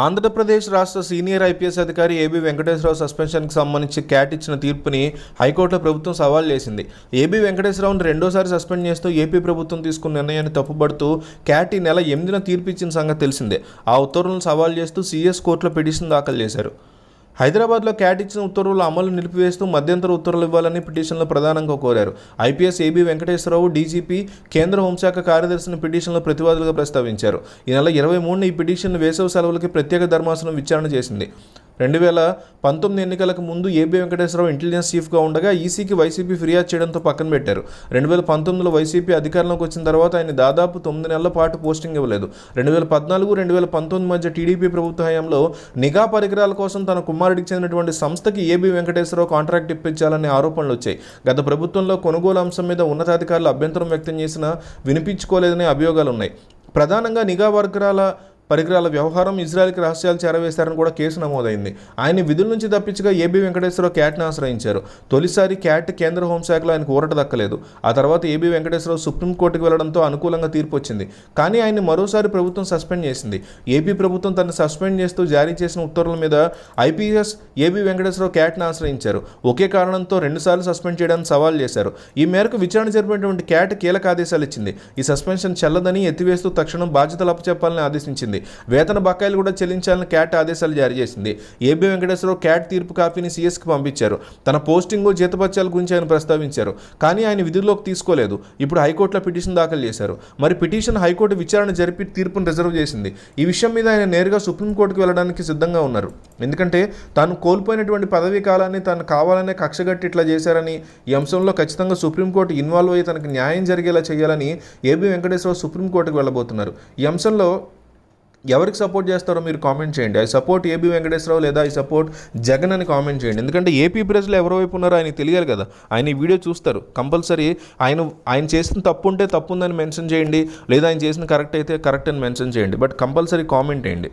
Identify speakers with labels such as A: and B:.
A: ఆంధ్రప్రదేశ్ రాష్ట్ర senior IPS అధికారి AB Venkateswara Rao సస్పెన్షన్కి సంబంధించి క్యాట్ ఇచ్చిన తీర్పుని హైకోర్టులో ప్రభుత్వం సవాల్ చేసింది. ఏబీ వెంకటేశ్వరరావును రెండోసారి సస్పెండ్ చేస్తూ ఏపీ ప్రభుత్వం తీసుకున్న నిర్ణయాన్ని తప్పుపడుతూ క్యాట్ ఈ నెల ఎనిమిదిన తీర్పు ఇచ్చిన సంగతి తెలిసిందే. ఆ ఉత్తర్వులను సవాల్ చేస్తూ సీఎస్ కోర్టులో పిటిషన్ దాఖలు చేశారు. హైదరాబాద్లో క్యాట్ ఇచ్చిన ఉత్తర్వుల అమలు నిలిపివేస్తూ మధ్యంతర ఉత్తర్వులు ఇవ్వాలని పిటిషన్లో ప్రధానంగా కోరారు. ఐపీఎస్ ఏబీ వెంకటేశ్వరరావు డీజీపీ కేంద్ర హోంశాఖ కార్యదర్శిని పిటిషన్లో ప్రతివాదులుగా ప్రస్తావించారు. ఈ నెల ఇరవై మూడున ఈ పిటిషన్ వేసవి సెలవులకి ప్రత్యేక ధర్మాసనం విచారణ చేసింది. రెండు వేల పంతొమ్మిది ఎన్నికలకు ముందు ఏబీ వెంకటేశ్వరరావు ఇంటెలిజెన్స్ చీఫ్గా ఉండగా ఈసీకి వైసీపీ ఫిర్యాదు చేయడంతో పక్కన పెట్టారు. రెండు వేల పంతొమ్మిదిలో వైసీపీ అధికారంలోకి వచ్చిన తర్వాత ఆయన దాదాపు తొమ్మిది నెలల పాటు పోస్టింగ్ ఇవ్వలేదు. రెండు వేల పద్నాలుగు రెండు వేల పంతొమ్మిది మధ్య టీడీపీ ప్రభుత్వ హయాంలో నిఘా పరికరాల కోసం తన కుమారుడికి చెందినటువంటి సంస్థకి ఏబీ వెంకటేశ్వరరావు కాంట్రాక్ట్ ఇప్పించాలనే ఆరోపణలు వచ్చాయి. గత ప్రభుత్వంలో కొనుగోలు అంశం మీద ఉన్నతాధికారులు అభ్యంతరం వ్యక్తం చేసినా వినిపించుకోలేదనే అభియోగాలు ఉన్నాయి. ప్రధానంగా నిఘా వర్గాల పరికరాల వ్యవహారం ఇజ్రాయెల్కి రహస్యాలు చేరవేశారని కూడా కేసు నమోదైంది. ఆయన విధుల నుంచి తప్పించగా ఏబీ వెంకటేశ్వరరావు క్యాట్ను ఆశ్రయించారు. తొలిసారి క్యాట్ కేంద్ర హోంశాఖలో ఆయనకు ఊరట దక్కలేదు. ఆ తర్వాత ఏబీ వెంకటేశ్వరరావు సుప్రీంకోర్టుకు వెళ్ళడంతో అనుకూలంగా తీర్పు వచ్చింది. కానీ ఆయన్ని మరోసారి ప్రభుత్వం సస్పెండ్ చేసింది. ఏపీ ప్రభుత్వం తనను సస్పెండ్ చేస్తూ జారీ చేసిన ఉత్తర్వుల మీద ఐపీఎస్ ఏబీ వెంకటేశ్వరరావు క్యాట్ను ఆశ్రయించారు. ఒకే కారణంతో రెండుసార్లు సస్పెండ్ చేయడానికి సవాల్ చేశారు. ఈ మేరకు విచారణ జరిపినటువంటి క్యాట్ కీలక ఆదేశాలు ఇచ్చింది. ఈ సస్పెన్షన్ చెల్లదని ఎత్తివేస్తూ తక్షణం బాధ్యతలు అప్పచెప్పాలని ఆదేశించింది. వేతన బకాయిలు కూడా చెల్లించాలని క్యాట్ ఆదేశాలు జారీ చేసింది. ఏబీ వెంకటేశ్వరరావు క్యాట్ తీర్పు కాపీని సీఎస్కి పంపించారు. తన పోస్టింగ్ జీతపత్యాల గురించి ఆయన ప్రస్తావించారు. కానీ ఆయన విధుల్లోకి తీసుకోలేదు. ఇప్పుడు హైకోర్టులో పిటిషన్ దాఖలు చేశారు. మరి పిటిషన్ హైకోర్టు విచారణ జరిపి తీర్పును రిజర్వ్ చేసింది. ఈ విషయం మీద ఆయన నేరుగా సుప్రీంకోర్టుకు వెళ్ళడానికి సిద్ధంగా ఉన్నారు. ఎందుకంటే తాను కోల్పోయినటువంటి పదవీ కాలాన్ని తాను కావాలనే కక్షగట్టి ఇట్లా చేశారని ఈ అంశంలో ఖచ్చితంగా సుప్రీంకోర్టు ఇన్వాల్వ్ అయ్యి తనకు న్యాయం జరిగేలా చేయాలని ఏబీ వెంకటేశ్వరరావు సుప్రీంకోర్టుకు వెళ్ళబోతున్నారు. ఈ అంశంలో ఎవరికి సపోర్ట్ చేస్తారో మీరు కామెంట్ చేయండి. ఐ సపోర్ట్ ఏబీ వెంకటేశ్వరరావు లేదా ఐ సపోర్ట్ జగన్ అని కామెంట్ చేయండి. ఎందుకంటే ఏపీ ప్రజలు ఎవరి వైపు ఉన్నారో ఆయన తెలియాలి కదా. ఆయన ఈ వీడియో చూస్తారు. కంపల్సరీ ఆయన ఆయన చేసిన తప్పు ఉంటే తప్పు ఉందని మెన్షన్ చేయండి. లేదా ఆయన చేసిన కరెక్ట్ అయితే కరెక్ట్ అని మెన్షన్ చేయండి. బట్ కంపల్సరీ కామెంట్ చేయండి.